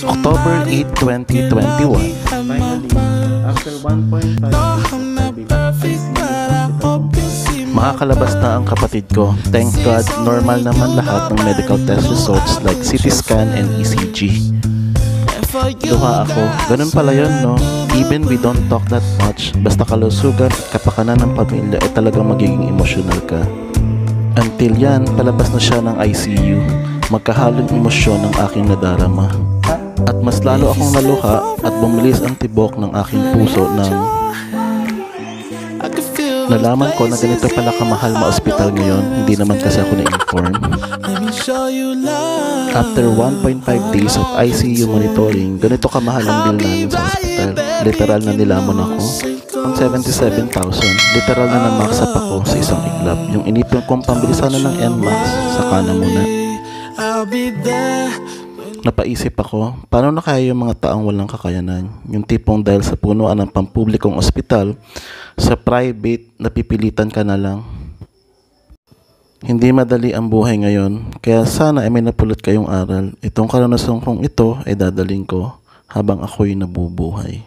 October 8, 2021 Finally, after 1.5 days of ICU Makakalabas na ang kapatid ko. Thank God, normal naman lahat ng medical test results like CT scan and ECG. Luha ako. Ganun pala yun, no? Even we don't talk that much, basta kalusugan at kapakanan ng pamilya ay talagang magiging emotional ka. Until yan, palabas na siya ng ICU. Magkahalong emosyon ng aking nadarama. At mas lalo akong naluha at bumilis ang tibok ng aking puso nang nalaman ko na ganito pala kamahal ma ospital ngayon. Hindi naman kasi ako na-inform. After 1.5 days of ICU monitoring, ganito kamahal ang bill namin sa hospital. Literal na nilamon ako. Ang 77,000, literal na namakasap ako sa isang iglap. Yung inipon kong pambili sana ng NMAX, saka na muna. Napaisip ako, paano na kaya yung mga taong walang kakayanan? Yung tipong dahil sa punuan ng pampublikong ospital, sa private, napipilitan ka na lang. Hindi madali ang buhay ngayon, kaya sana ay may napulot kayong aral. Itong karanasan kong ito ay dadaling ko habang ako'y nabubuhay.